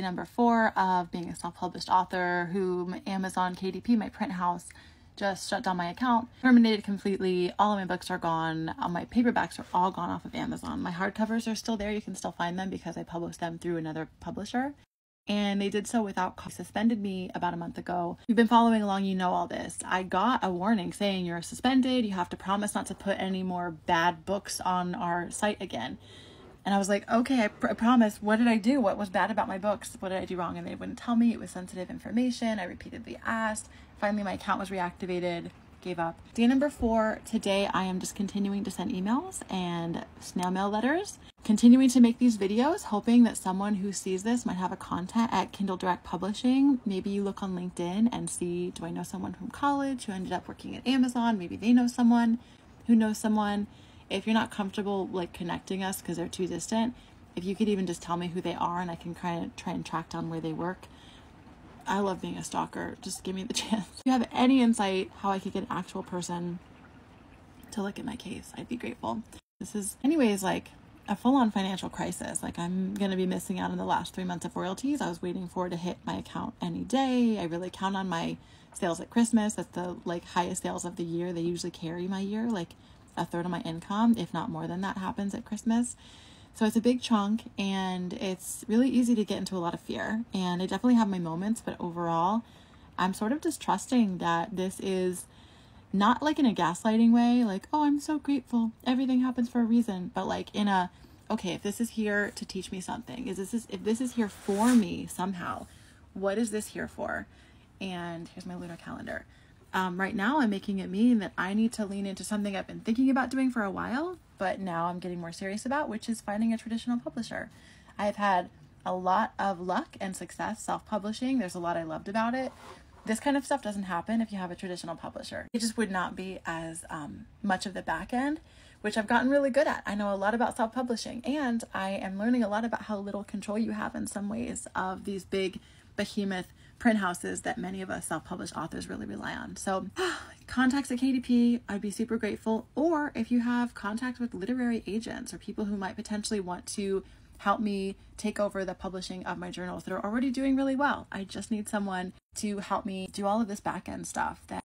Number four of being a self-published author whom Amazon KDP, my print house, just shut down my account, terminated completely. All of my books are gone. All my paperbacks are all gone off of Amazon. My hardcovers are still there. You can still find them because I published them through another publisher. And they did so without cost. Suspended me about a month ago. You've been following along, you know all this. I got a warning saying you're suspended. You have to promise not to put any more bad books on our site again. And I was like, okay, I, pr- I promise. What did I do? What was bad about my books? What did I do wrong? And they wouldn't tell me. It was sensitive information. I repeatedly asked. Finally, my account was reactivated. Gave up. Day number four. Today, I am just continuing to send emails and snail mail letters. Continuing to make these videos, hoping that someone who sees this might have a contact at Kindle Direct Publishing. Maybe you look on LinkedIn and see, do I know someone from college who ended up working at Amazon? Maybe they know someone who knows someone if you're not comfortable like connecting us because they're too distant, if you could even just tell me who they are and I can kind of try and track down where they work. I love being a stalker. Just give me the chance. If you have any insight how I could get an actual person to look at my case, I'd be grateful. This is, anyways, like a full on financial crisis. Like, I'm going to be missing out on the last three months of royalties. I was waiting for to hit my account any day. I really count on my sales at Christmas. That's the like highest sales of the year. They usually carry my year. Like, a third of my income, if not more than that, happens at Christmas. So it's a big chunk and it's really easy to get into a lot of fear. And I definitely have my moments, but overall, I'm sort of just trusting that this is not like in a gaslighting way, like, oh, I'm so grateful. Everything happens for a reason, but like in a, okay, if this is here to teach me something, is this is, if this is here for me somehow, what is this here for? And here's my lunar calendar um, right now I'm making it mean that I need to lean into something I've been thinking about doing for a while, but now I'm getting more serious about, which is finding a traditional publisher. I've had a lot of luck and success self publishing. There's a lot I loved about it. This kind of stuff doesn't happen if you have a traditional publisher. It just would not be as um, much of the back end, which I've gotten really good at. I know a lot about self publishing, and I am learning a lot about how little control you have in some ways of these big behemoth print houses that many of us self-published authors really rely on. So contacts at KDP, I'd be super grateful. Or if you have contacts with literary agents or people who might potentially want to help me take over the publishing of my journals that are already doing really well. I just need someone to help me do all of this back end stuff that